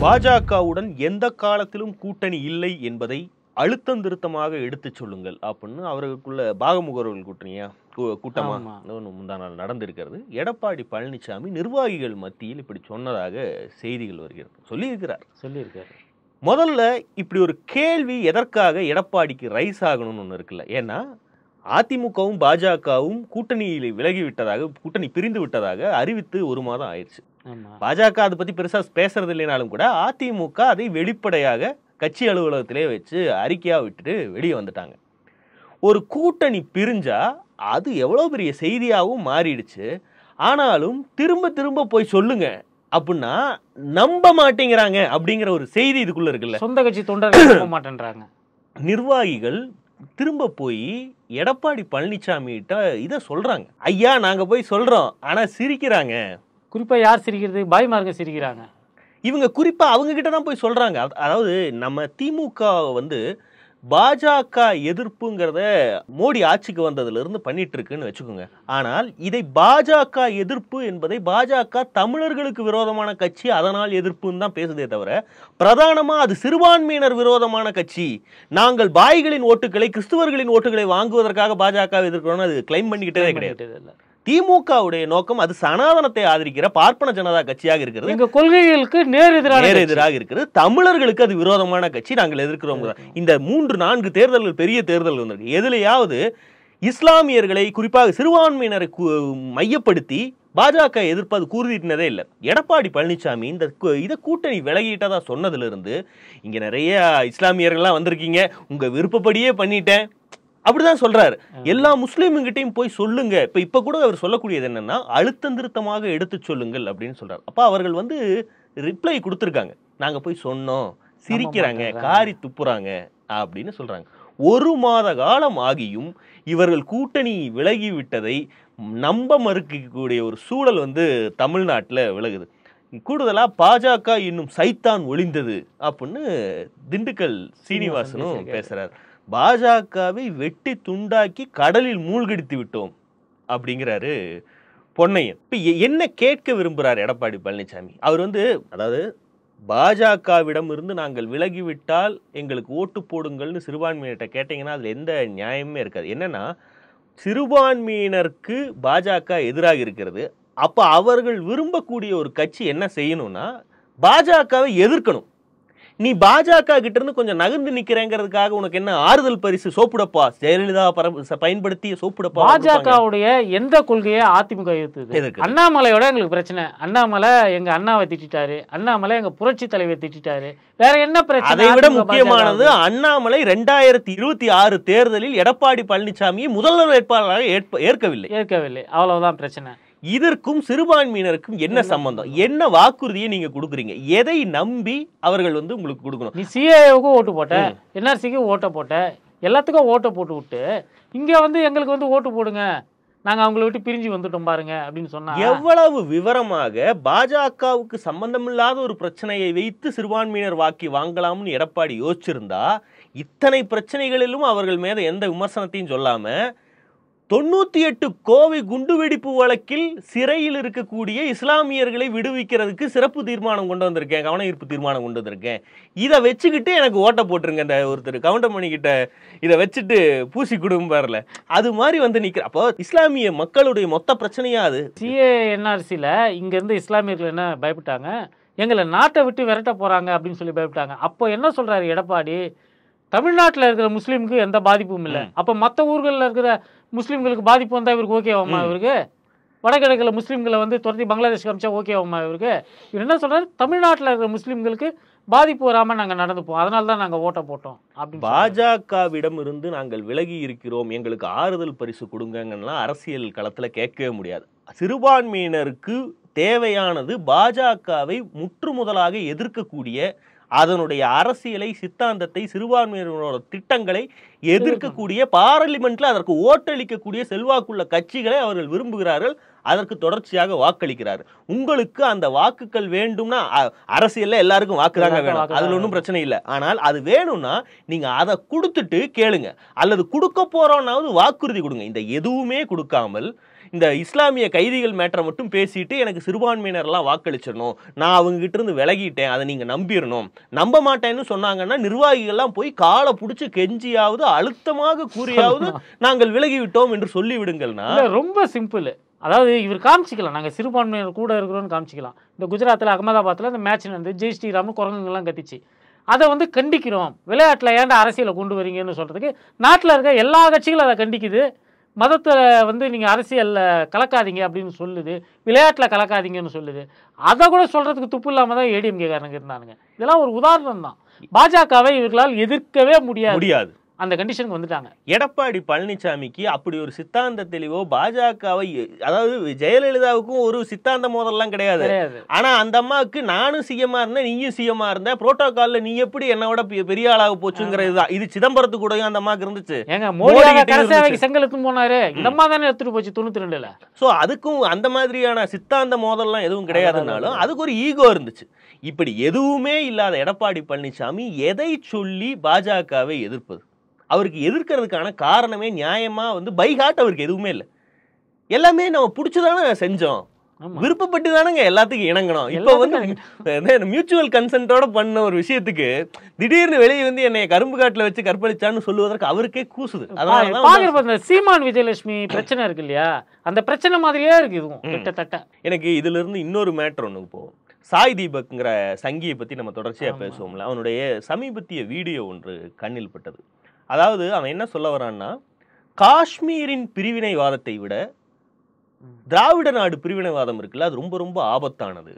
பாஜகவுடன் எந்த காலத்திலும் கூட்டணி இல்லை என்பதை அழுத்தம் திருத்தமாக எடுத்துச் சொல்லுங்கள். அப்படின்னு அவர்களுக்குள்ள பாகமுகர்கள் கூட்டணியா? கூ- கூட்டமா? ஆமா. இன்னொன்னு முந்தா நாள் நடந்திருக்கிறது. எடப்பாடி பழனிசாமி நிர்வாகிகள் மத்தியில் இப்படி சொன்னதாக செய்திகள் வருகிறது. சொல்லியிருக்கிறார். சொல்லியிருக்காரு. முதல்ல இப்படி ஒரு கேள்வி எதற்காக எடப்பாடிக்கு ரைஸ் ஆகணும்னு ஒன்று இருக்குல்ல? ஏன்னா அதிமுகவும் பாஜகவும் கூட்டணியில் விலகி விட்டதாக கூட்டணி பிரிந்து விட்டதாக அறிவித்து ஒரு மாதம் ஆயிடுச்சு. பாஜக அதை பத்தி பெருசா பேசுறது இல்லைனாலும் கூட அதிமுக அதை வெளிப்படையாக கட்சி அலுவலகத்திலே வச்சு அறிக்கையா விட்டுட்டு வெளியே வந்துட்டாங்க. ஒரு கூட்டணி பிரிஞ்சா அது எவ்வளோ பெரிய செய்தியாகவும் மாறிடுச்சு. ஆனாலும் திரும்ப திரும்ப போய் சொல்லுங்க அப்படின்னா நம்ப மாட்டேங்கிறாங்க அப்படிங்கிற ஒரு செய்தி இதுக்குள்ள இருக்குல்ல. சொந்த கட்சி தொண்டர்கள் நம்ப மாட்டேன்றாங்க. நிர்வாகிகள் திரும்ப போய் எடப்பாடி பழனிசாமி கிட்ட இதை சொல்றாங்க. ஐயா நாங்க போய் சொல்றோம். ஆனா சிரிக்கிறாங்க. குறிப்பா யார் சிரிக்கிறது? பாய்மார்க்க சிரிக்கிறாங்க. இவங்க குறிப்பா அவங்க கிட்ட தான் போய் சொல்றாங்க. அத- அதாவது நம்ம திமுக வந்து பாஜக எதிர்ப்புங்கிறத மோடி ஆட்சிக்கு வந்ததுல இருந்து பண்ணிட்டு இருக்குன்னு வச்சுக்கோங்க. ஆனால் இதை பாஜக எதிர்ப்பு என்பதை பாஜக தமிழர்களுக்கு விரோதமான கட்சி அதனால் எதிர்ப்புன்னு தான் பேசுதே தவிர பிரதானமா அது சிறுபான்மையினர் விரோதமான கட்சி. நாங்கள் பாய்களின் ஓட்டுகளை கிறிஸ்துவர்களின் ஓட்டுகளை வாங்குவதற்காக பாஜக எதிர்க்கிறோம்னு அது கிளைம் பண்ணிக்கிட்டே கிடையாது. பண்ணிக்கிட்டது இல்ல. திமுகவுடைய நோக்கம் அது சனாதனத்தை ஆதரிக்கிற பார்ப்பன ஜனதா கட்சியாக இருக்கிறது. எங்க கொள்கைகளுக்கு நேர் எதிரான நேர். எதிராக இருக்கிறது தமிழர்களுக்கு அது விரோதமான கட்சி. நாங்கள் எதிர்க்கிறோம். இந்த மூன்று நான்கு தேர்தல்கள் பெரிய தேர்தல்கள் வந்திருக்கு. எதுலையாவது இஸ்லாமியர்களை குறிப்பாக சிறுபான்மையினரை மையப்படுத்தி பாஜக எதிர்ப்பு அது கூறினதே இல்லை. எடப்பாடி பழனிசாமி இந்த இதை கூட்டணி விலகிட்டதா சொன்னதுல இருந்து இங்க நிறைய இஸ்லாமியர்கள்லாம் வந்திருக்கீங்க. உங்க விருப்பப்படியே பண்ணிட்டேன். அப்படிதான் சொல்றாரு. எல்லா முஸ்லீமுங்கிட்டையும் போய் சொல்லுங்க. இப்ப இப்ப கூட அவர் சொல்லக்கூடியது என்னன்னா அழுத்தம் திருத்தமாக எடுத்து சொல்லுங்கள் அப்படின்னு சொல்றாரு. அப்ப அவர்கள் வந்து ரிப்ளை கொடுத்துருக்காங்க. நாங்க போய் சொன்னோம். சிரிக்கிறாங்க. காரி துப்புறாங்க அப்படின்னு சொல்றாங்க. ஒரு மாத காலம் ஆகியும் இவர்கள் கூட்டணி விலகி விட்டதை நம்ப மறுக்கக்கூடிய ஒரு சூழல் வந்து தமிழ்நாட்டுல விலகுது. கூடுதலா பாஜக இன்னும் சைத்தான் ஒளிந்தது அப்படின்னு திண்டுக்கல் சீனிவாசனும் பேசியிருக்காரு. பாஜகவை வெட்டி துண்டாக்கி கடலில் மூழ்கடித்து விட்டோம் அப்படிங்கிறாரு பொன்னையன். இப்போ என்ன கேட்க விரும்புகிறார் எடப்பாடி பழனிசாமி அவர் வந்து அதாவது பாஜகவிடம் இருந்து நாங்கள் விலகிவிட்டால் எங்களுக்கு ஓட்டு போடுங்கள்னு சிறுபான்மையினர்கிட்ட கேட்டீங்கன்னா அதில் எந்த நியாயமே இருக்காது. என்னென்னா சிறுபான்மையினருக்கு பாஜக எதிராக இருக்கிறது. அப்போ அவர்கள் விரும்பக்கூடிய ஒரு கட்சி என்ன செய்யணும்னா பாஜகவை எதிர்க்கணும். நீ பாஜக கிட்ட இருந்து கொஞ்சம் நகர்ந்து நிக்கிறேங்கிறதுக்காக உனக்கு என்ன ஆறுதல் பரிசு? சோப்புடப்பா. ஜெயலலிதா பயன்படுத்திய சோப்புடப்பா. பாஜகவுடைய எந்த கொள்கையை அதிமுக எதிர்த்தது. அண்ணாமலையோட எங்களுக்கு பிரச்சனை. அண்ணாமலை எங்க அண்ணாவை திட்டிட்டாரு. அண்ணாமலை எங்க புரட்சி தலைவர் திட்டிட்டாரு. வேற என்ன பிரச்சனை? அதை விட முக்கியமானது? அண்ணாமலை ரெண்டாயிரத்தி இருபத்தி ஆறு தேர்தலில் எடப்பாடி பழனிசாமியை முதல்வர் வேட்பாளராக ஏற்கவில்லை. ஏற்கவில்லை. அவ்வளவுதான் பிரச்சனை. இதற்கும் சிறுபான்மையினருக்கும் என்ன சம்பந்தம்? என்ன வாக்குறுதியை நீங்க கொடுக்குறீங்க? எதை நம்பி அவர்கள் வந்து உங்களுக்கு கொடுக்கணும்? நீ சிஏவுக்கும் ஓட்டு போட்ட என்ஆர்சிக்கும் ஓட்டை போட்ட எல்லாத்துக்கும் ஓட்டை போட்டு விட்டு இங்க வந்து எங்களுக்கு வந்து ஓட்டு போடுங்க. நாங்க அவங்கள விட்டு பிரிஞ்சு வந்துட்டோம் பாருங்க அப்படின்னு சொன்னா எவ்வளவு விவரமாக பாஜகவுக்கு சம்பந்தமில்லாத ஒரு பிரச்சனையை வைத்து சிறுபான்மையினர் வாக்கி வாங்கலாம்னு எடப்பாடி யோசிச்சிருந்தா இத்தனை பிரச்சனைகளிலும் அவர்கள் மீது எந்த விமர்சனத்தையும் சொல்லாம தொண்ணூத்தி எட்டு கோவை குண்டுவெடிப்பு வழக்கில் சிறையில் இருக்கக்கூடிய இஸ்லாமியர்களை விடுவிக்கிறதுக்கு சிறப்பு தீர்மானம் கொண்டு வந்திருக்கேன் கவன ஈர்ப்பு தீர்மானம் கொண்டு வந்திருக்கேன். இதை வச்சுக்கிட்டு எனக்கு ஓட்ட போட்டுருங்க இந்த ஒருத்தர் கவுண்டமணி கிட்ட இதை வச்சுட்டு பூசி குடும்பார்ல அது மாதிரி வந்து நிக்கிற அப்போ இஸ்லாமிய மக்களுடைய மொத்த பிரச்சனையா அது? சிஏ என்ஆர்சியில் இங்கேருந்து இஸ்லாமியர்கள் என்ன பயப்பட்டாங்க? எங்களை நாட்டை விட்டு விரட்ட போகிறாங்க அப்படின்னு சொல்லி பயப்பட்டாங்க. அப்போ என்ன சொல்கிறாரு எடப்பாடி? தமிழ்நாட்டில் இருக்கிற முஸ்லீமுக்கு எந்த பாதிப்பும் இல்லை. அப்போ மற்ற ஊர்களில் இருக்கிற முஸ்லீம்களுக்கு பாதிப்பு வந்தால் இவருக்கு ஓகேவாமா இவருக்கு? வடகிழக்கில் முஸ்லீம்களை வந்து துரத்தி பங்களாதேஷ் காமிச்சா ஓகேவாமா இவருக்கு? இவர் என்ன சொல்றாரு? தமிழ்நாட்டில் இருக்கிற முஸ்லீம்களுக்கு பாதிப்பு வராமல் நாங்கள் நடந்துப்போம். அதனால தான் நாங்கள் ஓட்டை போட்டோம் சொல்றாரு. பாஜகவிடம் இருந்து நாங்கள் விலகி இருக்கிறோம். எங்களுக்கு ஆறுதல் பரிசு கொடுங்கங்கலாம் அரசியல் களத்துல கேட்கவே முடியாது. சிறுபான்மையினருக்கு தேவையானது பாஜகவை முற்றுமுதலாக எதிர்க்கக்கூடிய அதனுடைய அரசியலை சித்தாந்தத்தை சிறுபான்மையினரோட திட்டங்களை எதிர்க்கக்கூடிய பாராளுமெண்ட்ல அதற்கு ஓட்டளிக்கக்கூடிய செல்வாக்குள்ள கட்சிகளை அவர்கள் விரும்புகிறார்கள். அதற்கு தொடர்ச்சியாக வாக்களிக்கிறார்கள். உங்களுக்கு அந்த வாக்குகள் வேண்டும்னா அரசியல்ல எல்லாருக்கும் வாக்கு தாங்க எல்லாருக்கும் வேணும். அதுல ஒன்றும் பிரச்சனை இல்லை. ஆனால் அது வேணும்னா நீங்க அதை கொடுத்துட்டு கேளுங்க. அல்லது கொடுக்க போறோம்னாவது வாக்குறுதி கொடுங்க. இந்த எதுவுமே கொடுக்காமல் இந்த இஸ்லாமிய கைதிகள் மேட்டரை மட்டும் பேசிட்டு எனக்கு சிறுபான்மையினரெல்லாம் வாக்களிச்சிடணும். நான் அவங்க கிட்ட இருந்து விலகிட்டேன். அதை நீங்க நம்பிடணும். நம்ப மாட்டேன்னு சொன்னாங்கன்னா நிர்வாகிகள்லாம் போய் காலை பிடிச்சி கெஞ்சியாவது அழுத்தமாக கூறியாவது நாங்கள் விலகி விட்டோம் என்று சொல்லி விடுங்கள்னா ரொம்ப சிம்பிள். அதாவது இவர் காமிச்சிக்கலாம். நாங்கள் சிறுபான்மையினர் கூட இருக்கிறோம்னு காமிச்சிக்கலாம். இந்த குஜராத்தில் அகமதாபாத்தில் இந்த மேட்ச் நடந்து ஜெய் ஸ்ரீராம்னு குரங்குங்கெல்லாம் கத்திச்சு. அதை வந்து கண்டிக்கிறோம். விளையாட்டில் ஏன்டா அரசியலை கொண்டு வரீங்கன்னு சொல்கிறதுக்கு நாட்டில் இருக்க எல்லா கட்சிகளும் அதை கண்டிக்குது. மதத்தை வந்து நீங்கள் அரசியலில் கலக்காதீங்க அப்படின்னு சொல்லுது விளையாட்டில் கலக்காதீங்கன்னு சொல்லுது. அதை கூட சொல்கிறதுக்கு துப்பு இல்லாமல் தான் ஏடிஎம்கேக்காரங்க இருந்தானுங்க. இதெல்லாம் ஒரு உதாரணம் தான் பாஜகவை இவர்களால் எதிர்க்கவே முடியாது. முடியாது. அந்த கண்டிஷனுக்கு வந்துட்டாங்க. எடப்பாடி பழனிசாமிக்கு அப்படி ஒரு சித்தாந்த தெளிவோ பாஜகவை அதாவது ஜெயலலிதாவுக்கும் ஒரு சித்தாந்த மோதல்லாம் கிடையாது. ஆனா அந்த அம்மாவுக்கு நானும் சிஎம்மா இருந்தேன் நீயும் சிஎம்மா இருந்த புரோட்டோகால்ல நீ எப்படி என்னோட பெரிய ஆளாக போச்சுங்கிறது தான். இது சிதம்பரத்து கூடயும் அந்த அம்மாவுக்கு இருந்துச்சு. ஏங்க மோடி மோடி கிட்ட கரசேவைக்கு இருந்துச்சு. செங்கல் எடுத்துன்னு போனாரு இதம்மா தானே எடுத்துட்டு போச்சு தொண்ணூத்தி ரெண்டுல சோ அதுக்கும் அந்த மாதிரியான சித்தாந்த மோதல்லாம் எதுவும் கிடையாதுனாலும் அதுக்கு ஒரு ஈகோ இருந்துச்சு. இப்படி எதுவுமே இல்லாத எடப்பாடி பழனிசாமி எதை சொல்லி பாஜகவை எதிர்ப்பது? அவருக்கு எதிர்க்கிறதுக்கான காரணமே நியாயமா வந்து பைகாட் அவருக்கு எதுவுமே இல்லை. எல்லாமே நம்ம பிடிச்சதானே செஞ்சோம். விருப்பப்பட்டு தானங்க எல்லாத்துக்கும் இணங்கணும். இப்போ வந்து மியூச்சுவல் கன்சென்ட்டோட பண்ண ஒரு விஷயத்துக்கு திடீர்னு வெளியே வந்து என்னை கரும்பு காட்டுல வச்சு கற்பழிச்சான்னு சொல்லுவதற்கு அவருக்கே கூசுது. அதனால தான் வந்து- பாக்குறப்ப இந்த சீமான் விஜயலட்சுமி பிரச்சனை இருக்கு இல்லையா? அந்த பிரச்சனை மாதிரியே இருக்கு இதுவும் கிட்டத்தட்ட. எனக்கு இதுல இருந்து இன்னொரு மேட்ரு ஒன்று போகும் சாய் தீபக்ங்கிற சங்கியை பத்தி நம்ம தொடர்ச்சியா பேசுவோம்ல. அவனுடைய சமீபத்திய வீடியோ ஒன்று கண்ணில் பட்டது. அதாவது அவன் என்ன சொல்ல வரான்னா காஷ்மீரின் பிரிவினைவாதத்தை விட திராவிட நாடு பிரிவினைவாதம் இருக்குல்ல அது ரொம்ப ரொம்ப ஆபத்தானது.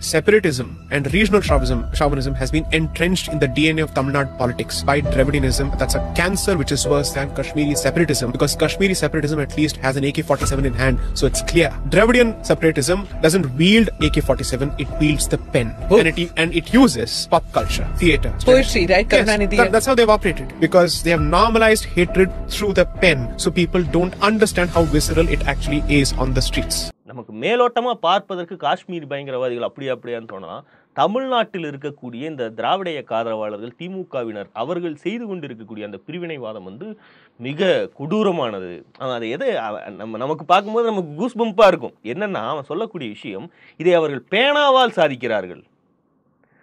Separatism and regional chauvinism, chauvinism has been entrenched in the DNA of Tamil Nadu politics by Dravidianism. That's a cancer which is worse than Kashmiri separatism because Kashmiri separatism at least has an AK-47 in hand, so it's clear. Dravidian separatism doesn't wield AK-47; it wields the pen, oh. and it and it uses pop culture, theater, Poetry, right? Yes, that- that's how they've operated because they have normalized hatred through the pen, so people don't understand how visceral it actually is on the streets. நமக்கு மேலோட்டமாக பார்ப்பதற்கு காஷ்மீர் பயங்கரவாதிகள் அப்படி அப்படியான்னு தோணலாம் தமிழ்நாட்டில் இருக்கக்கூடிய இந்த திராவிட இயக்க ஆதரவாளர்கள் திமுகவினர் அவர்கள் செய்து கொண்டிருக்கக்கூடிய அந்த பிரிவினைவாதம் வந்து மிக கொடூரமானது. அது அதை எதை நம்ம நமக்கு பார்க்கும்போது நமக்கு கூஸ் பம்பாக இருக்கும். என்னென்னா அவன் சொல்லக்கூடிய விஷயம் இதை அவர்கள் பேனாவால் சாதிக்கிறார்கள்.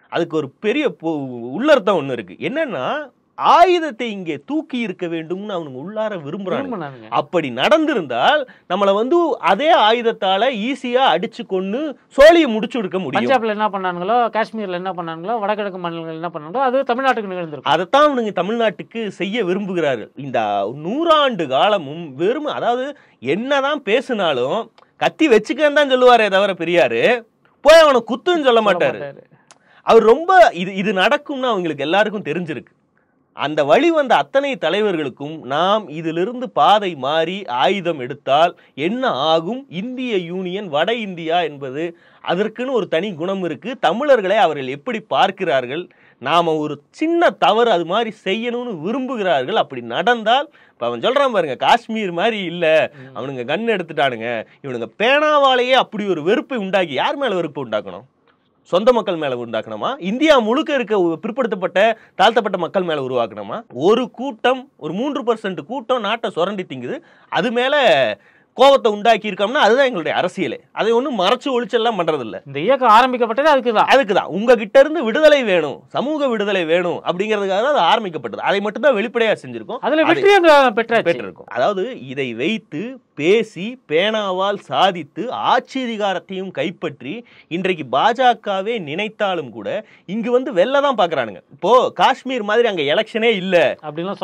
அதுக்கு ஒரு பெரிய பொ- உள்ளர்த்தம் ஒன்று இருக்குது என்னென்னா ஆயுதத்தை இங்கே தூக்கி இருக்க வேண்டும்னு அவனுங்க உள்ளார விரும்புறாங்க. அப்படி நடந்திருந்தால் நம்மளை வந்து அதே ஆயுதத்தால ஈஸியா அடிச்சு கொண்டு சோழியை முடிச்சு கொடுக்க முடியும். பஞ்சாப்ல என்ன பண்ணானுங்களோ காஷ்மீர்ல என்ன பண்ணானுங்களோ வடகிழக்கு மாநிலங்கள் என்ன பண்ணாங்களோ அது தமிழ்நாட்டுக்கு நிகழ்ந்திருக்கும். அதைத்தான் அவனுங்க தமிழ்நாட்டுக்கு செய்ய விரும்புகிறார்கள். இந்த நூறாண்டு காலமும் வெறும் அதாவது என்னதான் பேசினாலும் கத்தி வச்சுக்கன்னு தான் சொல்லுவாரே தவிர பெரியாரு போய் அவனை குத்துன்னு சொல்ல மாட்டாரு. அவர் ரொம்ப இது இது நடக்கும்னு அவங்களுக்கு எல்லாருக்கும் தெரிஞ்சிருக்கு. அந்த வழி வந்த அத்தனை தலைவர்களுக்கும் நாம் இதிலிருந்து பாதை மாறி ஆயுதம் எடுத்தால் என்ன ஆகும்? இந்திய யூனியன் வட இந்தியா என்பது அதற்குன்னு ஒரு தனி குணம் இருக்கு. தமிழர்களை அவர்கள் எப்படி பார்க்கிறார்கள்? நாம ஒரு சின்ன தவறு அது மாதிரி செய்யணும்னு விரும்புகிறார்கள். அப்படி நடந்தால் இப்ப அவன் சொல்றான் பாருங்க காஷ்மீர் மாதிரி இல்ல. அவனுங்க கன் எடுத்துட்டானுங்க. இவனுங்க பேனாவாலேயே அப்படி ஒரு வெறுப்பை உண்டாக்கி யார் மேல வெறுப்பு உண்டாக்கணும்? சொந்த மக்கள் மேல உண்டாக்கணுமா இந்தியா முழுக்க இருக்க பிற்படுத்தப்பட்ட தாழ்த்தப்பட்ட மக்கள் மேல உருவாக்கணுமா? ஒரு கூட்டம் ஒரு மூன்று பர்சன்ட் கூட்டம் நாட்டை சுரண்டி திங்குது. அது மேல கோபத்தை உண்டாக்கி இருக்கோம்னா அதுதான் எங்களுடைய அரசியலே. அதை ஒன்றும் மறைச்சு ஒழிச்செல்லாம் பண்றதில்ல. இந்த இயக்கம் ஆரம்பிக்கப்பட்டது அதுக்கு தான் அதுக்கு தான் உங்ககிட்ட இருந்து விடுதலை வேணும் சமூக விடுதலை வேணும் அப்படிங்கிறதுக்காக தான் அது ஆரம்பிக்கப்பட்டது. அதை மட்டும் தான் வெளிப்படையா செஞ்சிருக்கோம். அதுல அதை- வெற்றியும் அங்க பெற்றாச்சு. பெற்றிருக்கும். அதாவது இதை வைத்து பேசி பேனாவால் சாதித்து ஆட்சி அதிகாரத்தையும் கைப்பற்றி இன்றைக்கு பாஜகவே நினைத்தாலும் கூட இங்கு வந்து வெல்ல தான் பாக்குறானுங்க இப்போ காஷ்மீர் மாதிரி அங்க எலெக்ஷனே இல்ல. அப்படியெல்லாம்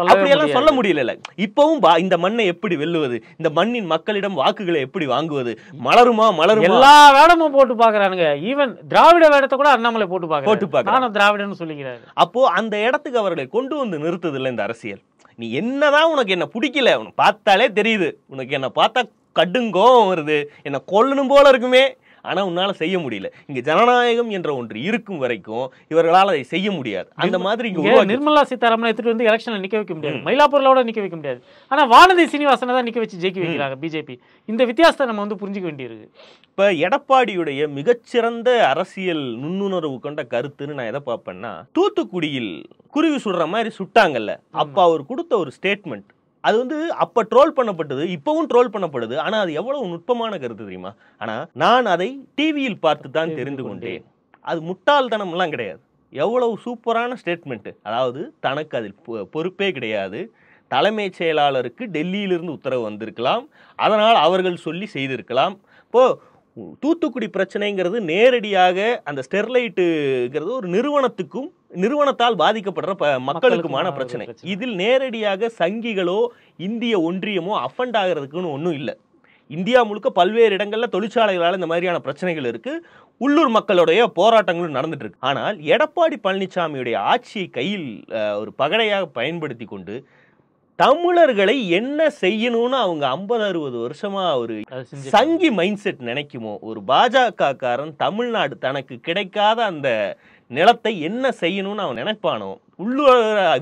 சொல்ல முடியல இப்பவும் இந்த மண்ணை எப்படி வெல்லுவது? இந்த மண்ணின் மக்களிடம் வாக்குகளை எப்படி வாங்குவது? மலருமா மலருமா? எல்லா வேடமும் போட்டு பாக்குறானுங்க ஈவன் திராவிட வேடத்தை கூட அண்ணாமலை போட்டு போட்டு பாக்குறாரு பார்க்கறாரு. நானும் திராவிடன்னு சொல்லிக்கிறாரு. அப்போ அந்த இடத்துக்கு அவர்களை கொண்டு வந்து நிறுத்துதில்ல இந்த அரசியல்? நீ என்னதான் உனக்கு என்ன பிடிக்கல உனக்கு பார்த்தாலே தெரியுது. உனக்கு என்ன பார்த்தா கடுங்கோவம் வருது. என்ன கொல்லணும் போல இருக்குமே. ஆனா உன்னால செய்ய முடியல. இங்க ஜனநாயகம் என்ற ஒன்று இருக்கும் வரைக்கும் இவர்களால் அதை செய்ய முடியாது. அந்த மாதிரி நிர்மலா சீதாராமன் எடுத்துட்டு வந்து எலெக்ஷன்ல நிக்க வைக்க முடியாது. மயிலாப்பூர்ல நிக்க வைக்க முடியாது. ஆனா வானதி சீனிவாசனை தான் நிக்க வச்சு ஜெயிக்க வைக்கிறாங்க பிஜேபி இந்த வித்தியாசத்தை நம்ம வந்து புரிஞ்சுக்க வேண்டியிருக்கு. இப்ப எடப்பாடியுடைய மிகச்சிறந்த அரசியல் நுண்ணுணர்வு கொண்ட கருத்துன்னு நான் எதை பார்ப்பேன்னா தூத்துக்குடியில் குருவி சுடுற மாதிரி சுட்டாங்கல்ல. அப்ப அவர் கொடுத்த ஒரு ஸ்டேட்மெண்ட் அது வந்து அப்ப ட்ரோல் பண்ணப்பட்டது இப்பவும் ட்ரோல் பண்ணப்படுது. ஆனா அது எவ்வளவு நுட்பமான கருத்து தெரியுமா? ஆனா நான் அதை டிவியில் பார்த்து தான் தெரிந்து கொண்டேன். அது முட்டாள்தனம்லாம் கிடையாது. எவ்வளவு சூப்பரான ஸ்டேட்மெண்ட் அதாவது தனக்கு அதில் பொ- பொறுப்பே கிடையாது. தலைமைச் செயலாளருக்கு டெல்லியிலிருந்து உத்தரவு வந்திருக்கலாம். அதனால் அவர்கள் சொல்லி செய்திருக்கலாம். இப்போ தூத்துக்குடி பிரச்சனைங்கிறது நேரடியாக அந்த ஸ்டெர்லைட்டுங்கிறது ஒரு நிறுவனத்துக்கும் நிறுவனத்தால் பாதிக்கப்படுற ப- மக்களுக்குமான பிரச்சனை. இதில் நேரடியாக சங்கிகளோ இந்திய ஒன்றியமோ அஃபண்ட் ஆகிறதுக்குன்னு ஒன்றும் இல்லை. இந்தியா முழுக்க பல்வேறு இடங்கள்ல தொழிற்சாலைகளால் இந்த மாதிரியான பிரச்சனைகள் இருக்கு. உள்ளூர் மக்களுடைய போராட்டங்களும் நடந்துட்டு இருக்கு. ஆனால் எடப்பாடி பழனிசாமியுடைய ஆட்சியை கையில் ஒரு பகடையாக பயன்படுத்தி கொண்டு தமிழர்களை என்ன செய்யணும்னு அவங்க ஐம்பது அறுபது வருஷமா ஒரு சங்கி மைண்ட் செட் நினைக்குமோ? ஒரு பாஜக காரன் தமிழ்நாடு தனக்கு கிடைக்காத அந்த நிலத்தை என்ன செய்யணும்னு அவன் நினைப்பானோ? உள்ளூர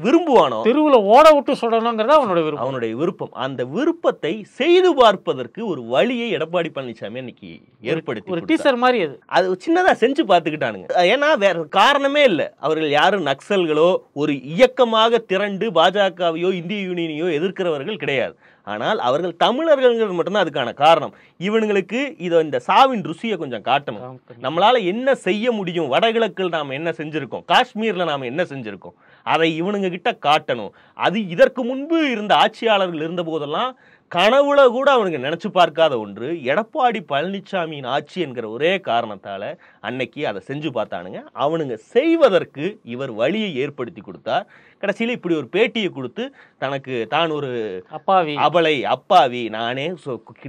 விரும்புவானோ தெருவுல ஓட விட்டு சுடணுங்கிறது அவனோட விருப்பம். அவனுடைய விருப்பம். அந்த விருப்பத்தை செய்து பார்ப்பதற்கு ஒரு வழியை எடப்பாடி பழனிசாமி இன்னைக்கு ஏற்படுத்தி ஒரு. டீசர் மாதிரி அது. அது சின்னதா செஞ்சு பார்த்துக்கிட்டானுங்க. ஏன்னா வேற காரணமே இல்லை. அவர்கள் யாரும் நக்சல்களோ ஒரு இயக்கமாக திரண்டு பாஜகவையோ இந்திய யூனியனையோ எதிர்க்கிறவர்கள் கிடையாது. ஆனால் அவர்கள் தமிழர்கள்ங்கிறது மட்டும்தான் அதுக்கான காரணம். இவனுங்களுக்கு இதை இந்த சாவின் ருசியை கொஞ்சம் காட்டணும். நம்மளால என்ன செய்ய முடியும்? வடகிழக்கில் நாம் என்ன செஞ்சிருக்கோம்? காஷ்மீர்ல நாம என்ன செஞ்சிருக்கோம்? அதை இவனுங்க கிட்ட காட்டணும். அது இதற்கு முன்பு இருந்த ஆட்சியாளர்கள் இருந்த போதெல்லாம் கனவுல கூட அவனுங்க நினைச்சு பார்க்காத ஒன்று எடப்பாடி பழனிசாமியின் ஆட்சி என்கிற ஒரே காரணத்தால அன்னைக்கு அதை செஞ்சு பார்த்தானுங்க. அவனுங்க செய்வதற்கு இவர் வழியை ஏற்படுத்தி கொடுத்தார். கடைசியில இப்படி ஒரு பேட்டியை கொடுத்து தனக்கு தான் ஒரு அப்பாவி. அபலை அப்பாவி நானே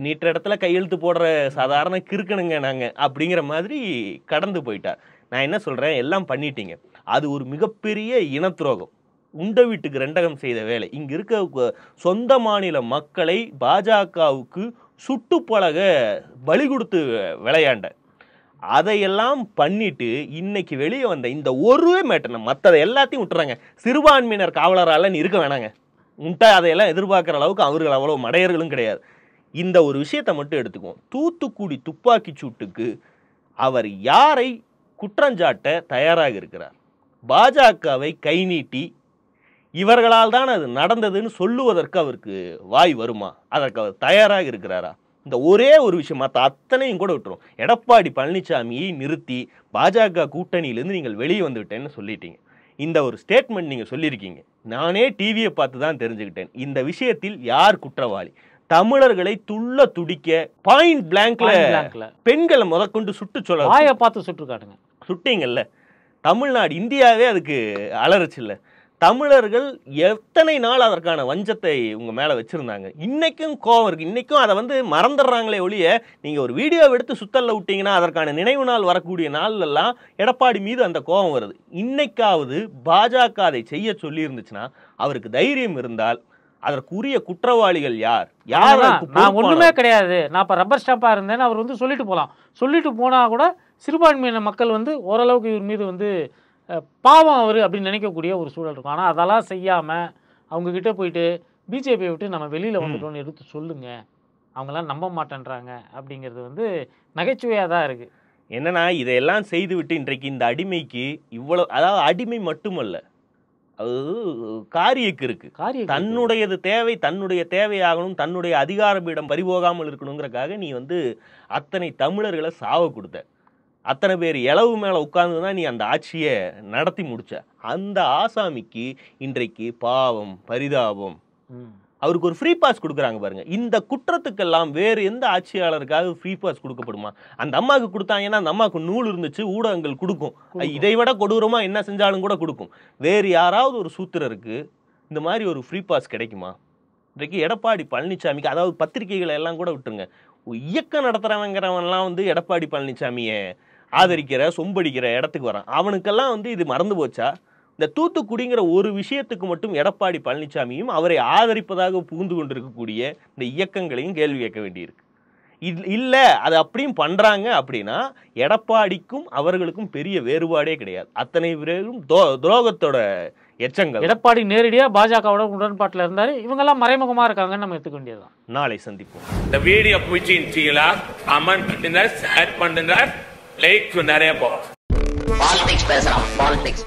நீட்டுற இடத்துல கையெழுத்து போடுற சாதாரண கிறுக்கணுங்க நாங்க அப்படிங்கிற மாதிரி கடந்து போயிட்டார். நான் என்ன சொல்றேன்? எல்லாம் பண்ணிட்டீங்க. அது ஒரு மிகப்பெரிய இனத்துரோகம். உண்ட வீட்டுக்கு ரெண்டகம் செய்த வேலை. இங்கே இருக்க சொந்த மாநில மக்களை பாஜகவுக்கு சுட்டு பழக பலி கொடுத்து விளையாண்ட. அதையெல்லாம் பண்ணிட்டு இன்னைக்கு வெளியே வந்த இந்த ஒரு மேட்டனை மற்றதை எல்லாத்தையும் விட்டுறாங்க. சிறுபான்மையினர் காவலரால் நீ இருக்க வேணாங்க. உன்ட்ட அதையெல்லாம் எதிர்பார்க்குற அளவுக்கு அவர்கள் அவ்வளோ மடையர்களும் கிடையாது. இந்த ஒரு விஷயத்தை மட்டும் எடுத்துக்குவோம். தூத்துக்குடி துப்பாக்கி சூட்டுக்கு அவர் யாரை குற்றஞ்சாட்ட தயாராக இருக்கிறார்? பாஜகவை கை நீட்டி இவர்களால் தான் அது நடந்ததுன்னு சொல்லுவதற்கு அவருக்கு வாய் வருமா? அதற்கு அவர் தயாராக இருக்கிறாரா? இந்த ஒரே ஒரு விஷயம் மற்ற அத்தனையும் கூட விட்டுரும். எடப்பாடி பழனிசாமியை நிறுத்தி பாஜக கூட்டணியிலிருந்து நீங்கள் வெளியே வந்து விட்டேன்னு சொல்லிட்டீங்க. இந்த ஒரு ஸ்டேட்மெண்ட் நீங்கள் சொல்லியிருக்கீங்க. நானே டிவியை பார்த்து தான் தெரிஞ்சுக்கிட்டேன். இந்த விஷயத்தில் யார் குற்றவாளி? தமிழர்களை துள்ள துடிக்க பாயிண்ட் பிளாங்க்ல. பெண்களை முதற்கொண்டு சுட்டு சொல்ல வாயை பார்த்து சுட்டுக்காட்டுங்க சுட்டீங்கல்ல? தமிழ்நாடு இந்தியாவே அதுக்கு அலறுச்சுல்ல தமிழர்கள் எத்தனை நாள் அதற்கான வஞ்சத்தை உங்க மேல வச்சிருந்தாங்க? இன்னைக்கும் கோவம் இருக்கு. இன்னைக்கும் அதை வந்து மறந்துடுறாங்களே ஒழிய நீங்க ஒரு வீடியோ எடுத்து சுத்தல்ல விட்டீங்கன்னா அதற்கான நினைவு நாள் வரக்கூடிய நாள்ல எல்லாம் எடப்பாடி மீது அந்த கோபம் வருது. இன்னைக்காவது பாஜக அதை செய்ய சொல்லி இருந்துச்சுன்னா அவருக்கு தைரியம் இருந்தால் அதற்குரிய குற்றவாளிகள் யார்? யார் நான் பொறுப்பானவர்? கிடையாது. நான் இப்போ ரப்பர் ஸ்டாம்பா இருந்தேன்னு அவர் வந்து சொல்லிட்டு போகலாம் சொல்லிட்டு போனா கூட சிறுபான்மையின மக்கள் வந்து ஓரளவுக்கு இவர் மீது வந்து பாவம் அவர் அப்படின்னு நினைக்கக்கூடிய ஒரு சூழல் இருக்கும். ஆனால் அதெல்லாம் செய்யாம அவங்க கிட்ட போயிட்டு பிஜேபியை விட்டு நம்ம வெளியில வந்துட்டோம்னு எடுத்து சொல்லுங்க. அவங்களாம் நம்ப மாட்டேன்றாங்க அப்படிங்கிறது வந்து நகைச்சுவையாக தான் இருக்கு. என்னன்னா இதையெல்லாம் செய்துவிட்டு இன்றைக்கு இந்த அடிமைக்கு இவ்வளவு அதாவது அடிமை மட்டுமல்ல அது காரியக்கு இருக்கு. காரிய தன்னுடையது தேவை தன்னுடைய தேவையாகணும் தன்னுடைய அதிகார பீடம் பறிபோகாமல் இருக்கணுங்கிறக்காக நீ வந்து அத்தனை தமிழர்களை சாவ கொடுத்த. அத்தனை பேர் இளவு மேல உட்கார்ந்து தான் நீ அந்த ஆட்சியை நடத்தி முடிச்ச. அந்த ஆசாமிக்கு இன்றைக்கு பாவம் பரிதாபம். அவருக்கு ஒரு ஃப்ரீ பாஸ் கொடுக்குறாங்க பாருங்க. இந்த குற்றத்துக்கெல்லாம் வேறு எந்த ஆட்சியாளருக்காக ஃப்ரீ பாஸ் கொடுக்கப்படுமா? அந்த அம்மாவுக்கு கொடுத்தாங்கன்னா அந்த அம்மாவுக்கு நூல் இருந்துச்சு ஊடகங்கள் கொடுக்கும். இதை விட கொடூரமா என்ன செஞ்சாலும் கூட கொடுக்கும். வேறு யாராவது ஒரு சூத்திரருக்கு இந்த மாதிரி ஒரு ஃப்ரீ பாஸ் கிடைக்குமா? இன்றைக்கு எடப்பாடி பழனிசாமிக்கு அதாவது பத்திரிகைகளை எல்லாம் கூட விட்டுருங்க. இயக்கம் நடத்துறவங்கிறவன்லாம் வந்து எடப்பாடி பழனிசாமியை ஆதரிக்கிற சொம்படிக்கிற இடத்துக்கு வரான். அவனுக்கெல்லாம் வந்து இது மறந்து போச்சா? இந்த தூத்துக்குடிங்கிற ஒரு விஷயத்துக்கு மட்டும் எடப்பாடி பழனிசாமியும் அவரை ஆதரிப்பதாக புகுந்து கொண்டிருக்கக்கூடிய இந்த இயக்கங்களையும் கேள்வி கேட்க வேண்டியிருக்கு. இது இல்லை அது அப்படியும் பண்ணுறாங்க அப்படின்னா எடப்பாடிக்கும் அவர்களுக்கும் பெரிய வேறுபாடே கிடையாது. அத்தனை பேரும் தோ துரோகத்தோட எச்சங்கள். எடப்பாடி நேரடியா பாஜகவோட உடன்பாட்டில் இருந்தாரு. இவங்கெல்லாம் மறைமுகமா இருக்காங்கன்னு நம்ம எடுத்துக்க வேண்டியதுதான். நாளை சந்திப்போம். இந்த வீடியோ பிடிச்சிருந்தீங்களா கமெண்ட் பண்ணுங்க ஷேர் பண்ணுங்க. லைக் நிறைய போகும் Politics பேசுறான் பாலிடிக்ஸ்